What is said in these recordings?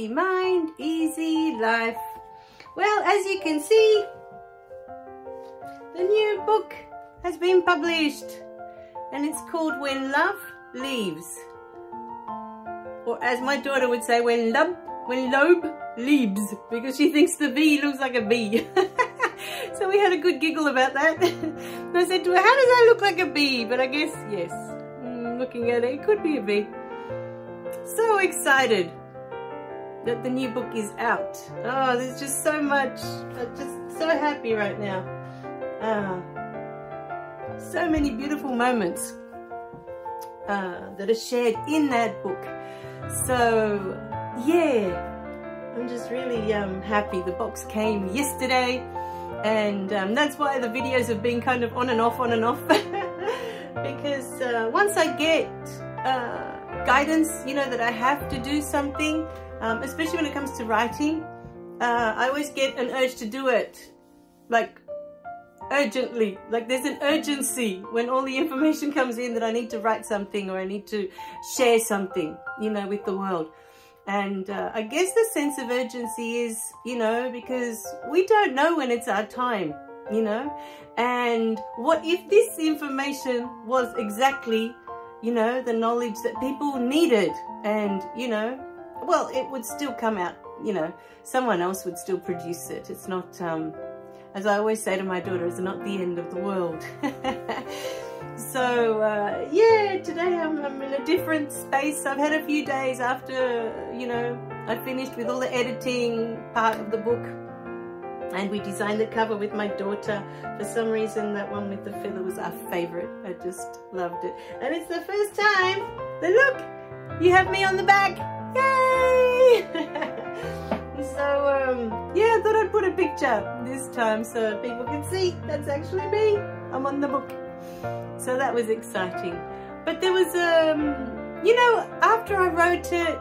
easy mind, easy life. Well, as you can see, the new book has been published and it's called When Love Leaves. Or as my daughter would say, when love, when lobe leaves, because she thinks the V looks like a B. so we had a good giggle about that. and I said to her, how does that look like a B? But I guess, yes, mm, looking at it, it could be a B. So excited that the new book is out. Oh, there's just so much. I'm just so happy right now. Ah, so many beautiful moments uh, that are shared in that book. So, yeah, I'm just really um, happy. The box came yesterday and um, that's why the videos have been kind of on and off, on and off. because uh, once I get uh, guidance, you know, that I have to do something, um, especially when it comes to writing, uh, I always get an urge to do it. Like urgently like there's an urgency when all the information comes in that I need to write something or I need to share something you know with the world and uh, I guess the sense of urgency is you know because we don't know when it's our time you know and what if this information was exactly you know the knowledge that people needed and you know well it would still come out you know someone else would still produce it it's not um as I always say to my daughter, it's not the end of the world. so uh, yeah, today I'm, I'm, in a different space. I've had a few days after, you know, I finished with all the editing part of the book and we designed the cover with my daughter. For some reason, that one with the feather was our favorite. I just loved it. And it's the first time look, you have me on the back. Yay! So um, yeah, I thought I'd put a picture this time so people can see that's actually me. I'm on the book. So that was exciting. But there was, um, you know, after I wrote it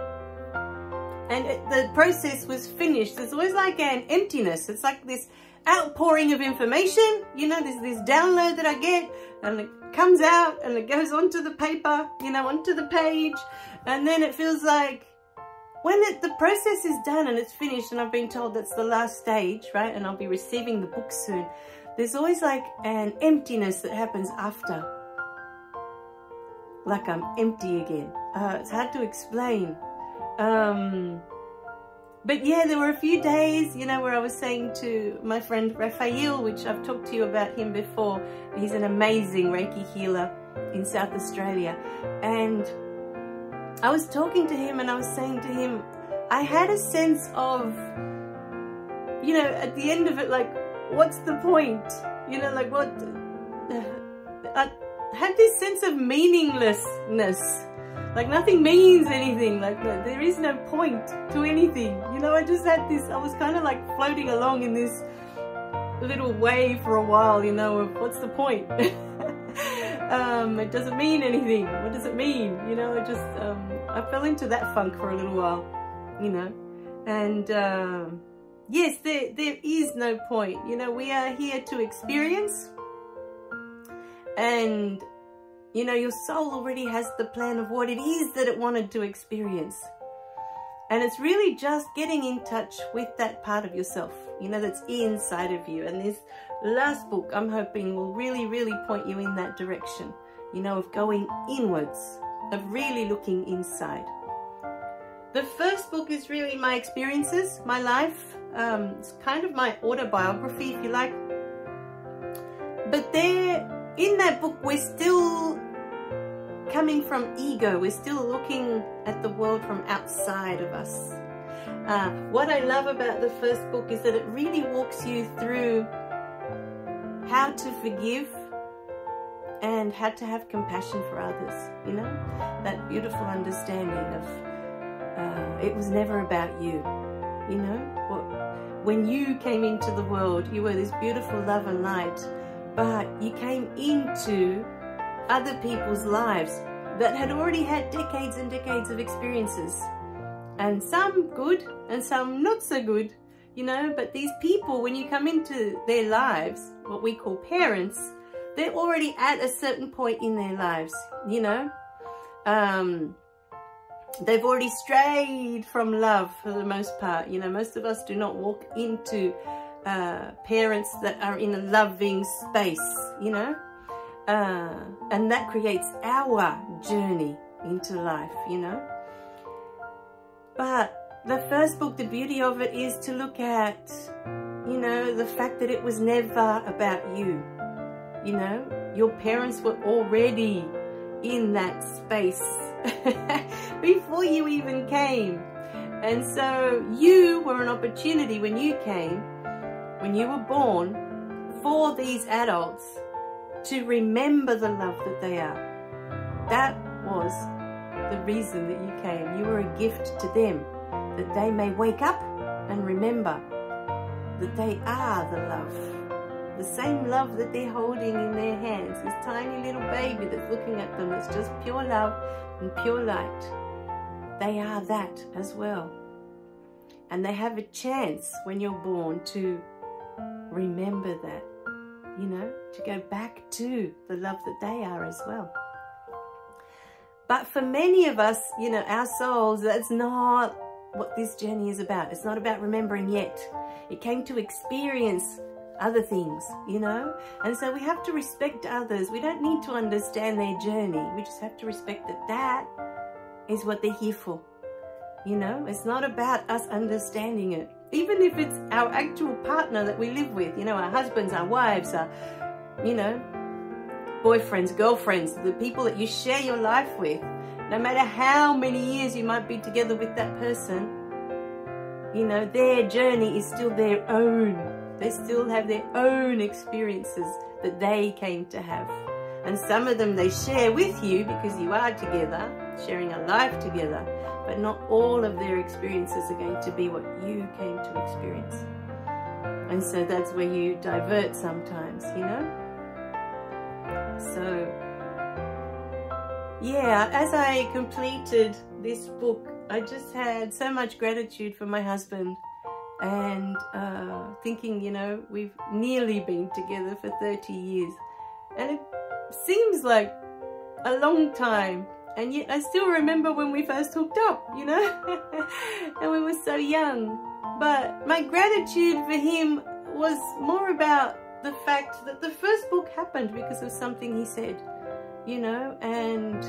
and it, the process was finished, there's always like an emptiness. It's like this outpouring of information. You know, there's this download that I get and it comes out and it goes onto the paper, you know, onto the page. And then it feels like when it, the process is done and it's finished and I've been told that's the last stage, right, and I'll be receiving the book soon, there's always like an emptiness that happens after. Like I'm empty again. Uh, it's hard to explain. Um, but yeah, there were a few days, you know, where I was saying to my friend Raphael, which I've talked to you about him before. He's an amazing Reiki healer in South Australia. And I was talking to him and I was saying to him, I had a sense of, you know, at the end of it, like, what's the point? You know, like what, I had this sense of meaninglessness. Like nothing means anything, like there is no point to anything. You know, I just had this, I was kind of like floating along in this little wave for a while, you know, of what's the point? um, it doesn't mean anything. What does it mean? You know, I just, um, I fell into that funk for a little while, you know, and um, yes, there, there is no point. You know, we are here to experience and, you know, your soul already has the plan of what it is that it wanted to experience. And it's really just getting in touch with that part of yourself, you know, that's inside of you. And this last book, I'm hoping, will really, really point you in that direction, you know, of going inwards, of really looking inside. The first book is really my experiences, my life. Um, it's kind of my autobiography, if you like. But there, in that book, we're still coming from ego. We're still looking at the world from outside of us. Uh, what I love about the first book is that it really walks you through how to forgive and how to have compassion for others, you know? That beautiful understanding of uh, it was never about you, you know? When you came into the world, you were this beautiful love and light, but you came into other people's lives that had already had decades and decades of experiences. And some good and some not so good, you know, but these people, when you come into their lives, what we call parents, they're already at a certain point in their lives, you know. Um, they've already strayed from love for the most part. You know, most of us do not walk into uh, parents that are in a loving space, you know. Uh, and that creates our journey into life, you know. But the first book, the beauty of it is to look at, you know, the fact that it was never about you. You know, your parents were already in that space before you even came. And so you were an opportunity when you came, when you were born, for these adults to remember the love that they are. That was the reason that you came. You were a gift to them, that they may wake up and remember that they are the love the same love that they're holding in their hands, this tiny little baby that's looking at them, it's just pure love and pure light. They are that as well. And they have a chance when you're born to remember that, you know, to go back to the love that they are as well. But for many of us, you know, our souls, that's not what this journey is about. It's not about remembering yet. It came to experience other things, you know? And so we have to respect others. We don't need to understand their journey. We just have to respect that that is what they're here for. You know, it's not about us understanding it. Even if it's our actual partner that we live with, you know, our husbands, our wives, our, you know, boyfriends, girlfriends, the people that you share your life with, no matter how many years you might be together with that person, you know, their journey is still their own they still have their own experiences that they came to have. And some of them they share with you because you are together, sharing a life together, but not all of their experiences are going to be what you came to experience. And so that's where you divert sometimes, you know? So, yeah, as I completed this book, I just had so much gratitude for my husband and uh, thinking, you know, we've nearly been together for 30 years. And it seems like a long time. And yet I still remember when we first hooked up, you know, and we were so young. But my gratitude for him was more about the fact that the first book happened because of something he said, you know, and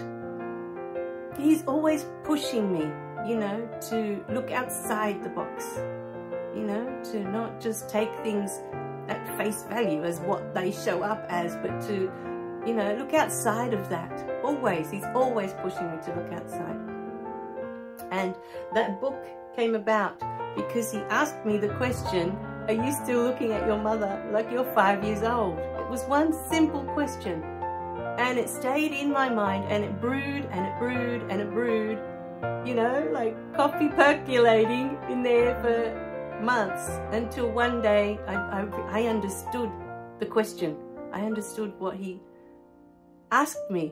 he's always pushing me, you know, to look outside the box you know, to not just take things at face value as what they show up as, but to, you know, look outside of that. Always, he's always pushing me to look outside. And that book came about because he asked me the question, are you still looking at your mother like you're five years old? It was one simple question. And it stayed in my mind and it brewed and it brewed and it brewed, you know, like coffee percolating in there for months until one day I, I, I understood the question. I understood what he asked me,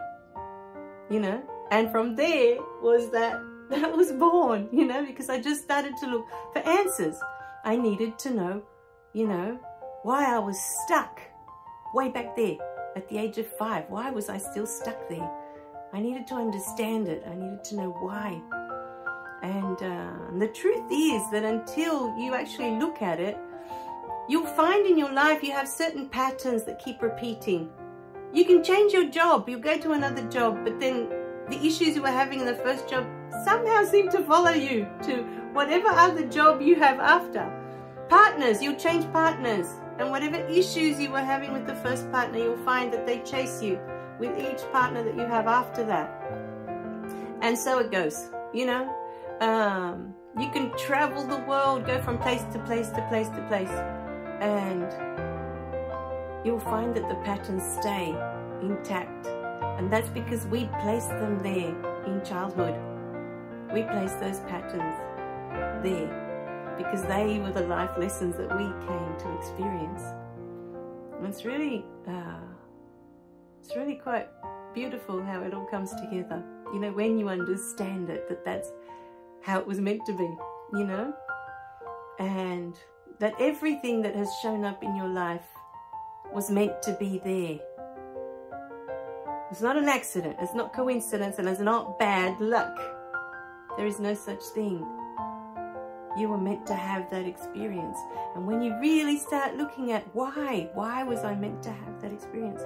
you know, and from there was that that was born, you know, because I just started to look for answers. I needed to know, you know, why I was stuck way back there at the age of five. Why was I still stuck there? I needed to understand it. I needed to know why. And uh, the truth is that until you actually look at it, you'll find in your life you have certain patterns that keep repeating. You can change your job, you'll go to another job, but then the issues you were having in the first job somehow seem to follow you to whatever other job you have after. Partners, you'll change partners. And whatever issues you were having with the first partner, you'll find that they chase you with each partner that you have after that. And so it goes, you know. Um, you can travel the world, go from place to place to place to place, and you'll find that the patterns stay intact. And that's because we placed them there in childhood. We place those patterns there because they were the life lessons that we came to experience. And it's really, uh, it's really quite beautiful how it all comes together. You know, when you understand it, that that's how it was meant to be, you know? And that everything that has shown up in your life was meant to be there. It's not an accident, it's not coincidence, and it's not bad luck. There is no such thing. You were meant to have that experience. And when you really start looking at why, why was I meant to have that experience?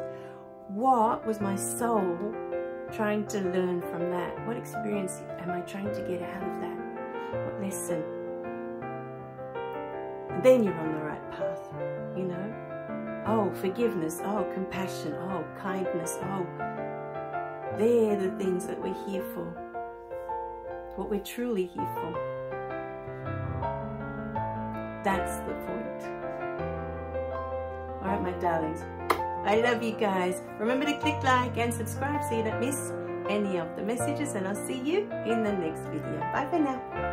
What was my soul trying to learn from that? What experience am I trying to get out of that? What lesson? Then you're on the right path, you know? Oh, forgiveness. Oh, compassion. Oh, kindness. Oh, they're the things that we're here for. What we're truly here for. That's the point. All right, my darlings. I love you guys. Remember to click like and subscribe so you don't miss any of the messages and I'll see you in the next video. Bye for now.